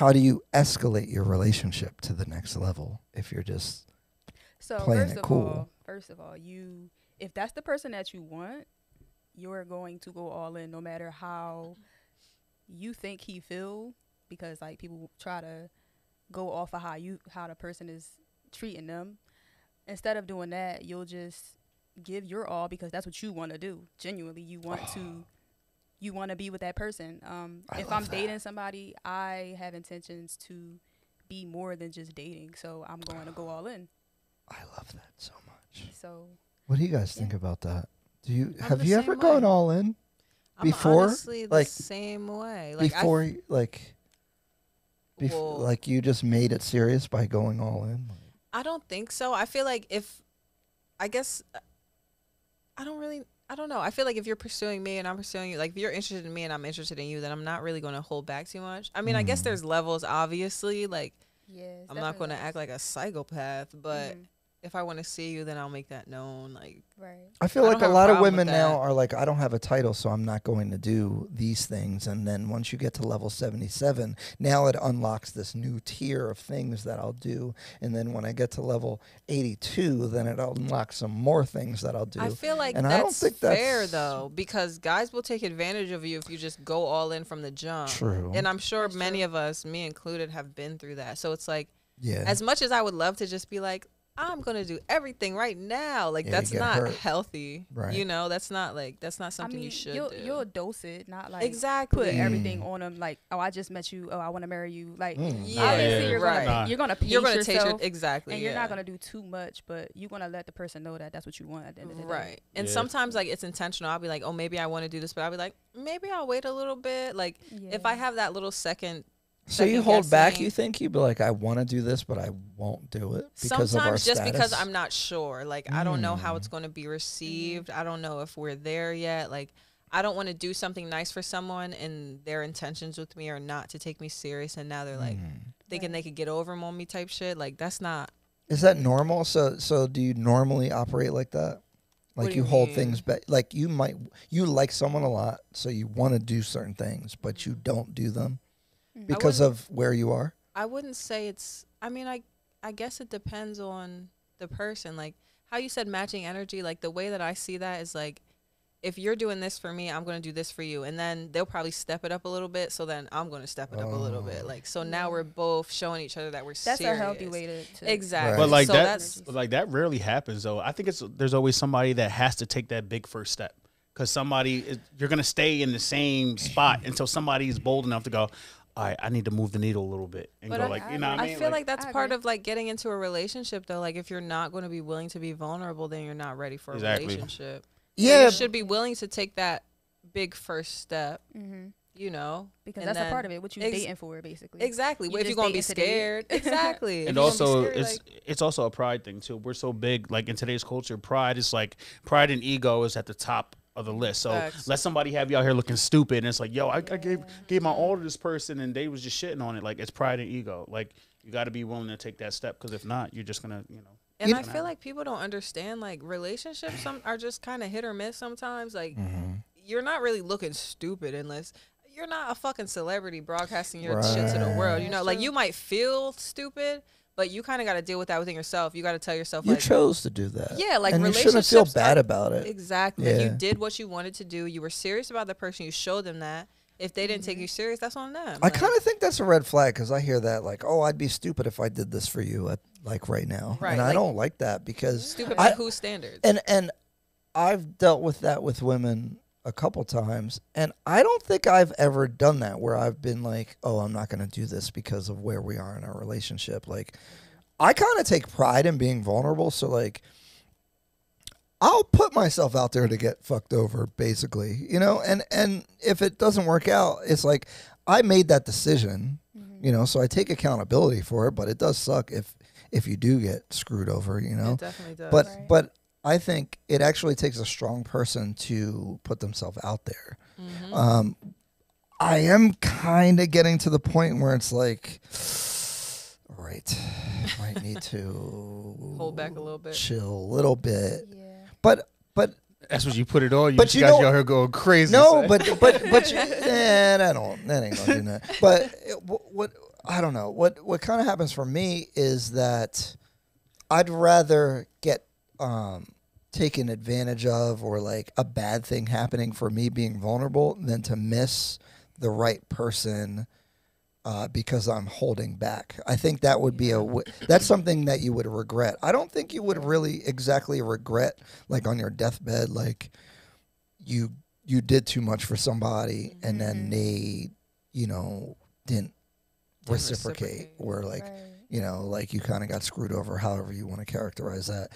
how do you escalate your relationship to the next level if you're just So playing first it of cool. all, first of all, you if that's the person that you want, you're going to go all in no matter how you think he feel because like people try to go off of how you how the person is treating them. Instead of doing that, you'll just give your all because that's what you want to do. Genuinely, you want to you want to be with that person. Um, if I'm that. dating somebody, I have intentions to be more than just dating. So I'm going to go all in. I love that so much. So What do you guys Yeah. think about that? Do you I'm have you same ever gone all in I'm Before, honestly the like, same way. Like before y- like bef- well, like you just made it serious by going all in? I don't think so. I feel like if, I guess, I don't really. I don't know. I feel like if you're pursuing me and I'm pursuing you, like if you're interested in me and I'm interested in you, then I'm not really going to hold back too much. I mean, I guess Mm. there's levels, obviously. Like yeah, it's I'm not going to act like a psychopath, but Mhm. If I want to see you, then I'll make that known. Like right. I feel I like a have a lot of women now are like, I don't have a title, so I'm not going to do these things. And then once you get to level 77, now it unlocks this new tier of things that I'll do. And then when I get to level 82, then it unlocks some more things that I'll do. I feel like And I don't think fair that's- though, because guys will take advantage of you if you just go all in from the jump. True. And I'm sure That's many true. of us, me included, have been through that. So it's like, yeah. as much as I would love to just be like, I'm gonna do everything right now, like Yeah, that's not hurt. healthy. Right. You know, that's not like that's not something I mean, you should you'll do. you'll dose it, not like exactly. put Mm. everything on them. Like, oh, I just met you. Oh, I want to marry you. Like, Mm. Yeah, obviously yeah, you're right. gonna you're gonna pace You're gonna yourself, take your exactly, and you're not gonna do too much, but you're gonna let the person know that that's what you want at the end of the day. Right. And Yeah. sometimes like it's intentional. I'll be like, oh, maybe I want to do this, but I'll be like, maybe I'll wait a little bit. Like if I have that little second. So you second hold back, guessing- you think? You'd be like, I want to do this, but I won't do it because of our Sometimes just because? I'm not sure. Like I don't know how Mm. it's going to be received. I don't know if we're there yet. Like I don't want to do something nice for someone and their intentions with me are not to take me serious and now they're like Mm. thinking they could get over 'em on me type shit. Like that's not Is that normal? So so do you normally operate like that? Like you, you hold mean? things back. Like you might you like someone a lot, so you want to do certain things, but you don't do them Mm. Mm. because of where you are. I wouldn't say it's I mean I I guess it depends on the person. Like how you said matching energy, like the way that I see that is like if you're doing this for me, I'm going to do this for you. And then they'll probably step it up a little bit, so then I'm going to step it up a little bit. Oh. Like so now we're both showing each other that we're That's serious. a healthy way to, to Exactly. Right. But like so that, that's like that rarely happens though. I think it's there's always somebody that has to take that big first step because somebody is, you're gonna stay in the same spot until somebody is bold enough to go. All right, I need to move the needle a little bit and But go I- like I you know. What I, I mean? feel like that's I part agree. of like getting into a relationship though. Like if you're not going to be willing to be vulnerable, then you're not ready for a Exactly. relationship. Yeah, you should be willing to take that big first step. hmm You know, because And that's a part of it. What you ex- dating for, basically. exactly. You if you're gonna be dating to date. scared, exactly. If and you're gonna be also scared, it's like- it's also a pride thing too. We're so big, like in today's culture, pride is like pride and ego is at the top of the list. So Facts. let somebody have you out here looking stupid, and it's like, yo, I, I gave gave my all to this person, and they was just shitting on it. Like it's pride and ego. Like you got to be willing to take that step, because if not, you're just gonna, you know. and I know- feel like people don't understand like relationships. Some are just kind of hit or miss sometimes. Like Mhm. you're not really looking stupid unless you're not a fucking celebrity broadcasting your shit to the world. You know, like you might feel stupid, but you kind of got to deal with that within yourself. You got to tell yourself you like, chose to do that. yeah, like and you shouldn't feel bad about it. Exactly. Yeah. you did what you wanted to do. You were serious about the person. You showed them that. If they didn't take mm-hmm. you serious, that's on them. I kind of think that's a red flag because I hear that like, oh, I'd be stupid if I did this for you, at, like right now, Right, and I don't like that because stupid I- by whose standards? and and I've dealt with that with women a couple times, and I don't think I've ever done that where I've been like, oh, I'm not going to do this because of where we are in our relationship. Like, I kind of take pride in being vulnerable, so like. I'll put myself out there to get fucked over, basically, you know, and and if it doesn't work out, it's like I made that decision, Mhm. you know, so I take accountability for it. But it does suck if if you do get screwed over, you know. it definitely does. But Right. but I think it actually takes a strong person to put themselves out there. Mhm. Um, I am kind of getting to the point where it's like, all right, might need to Hold back a little bit. chill a little bit. Yeah. but but That's what you put it on. You, But you guys know- out here going crazy. no, son. but but but you, eh, that don't that ain't gonna do that. But it, what, what I don't know what what kind of happens for me is that I'd rather get um, taken advantage of or like a bad thing happening for me being vulnerable than to miss the right person uh, because I'm holding back. I think that would be a w- that's something that you would regret. I don't think you would really exactly regret like on your deathbed like you you did too much for somebody and then they you know didn't Didn't reciprocate reciprocate. or like Right. you know like you kind of got screwed over however you want to characterize that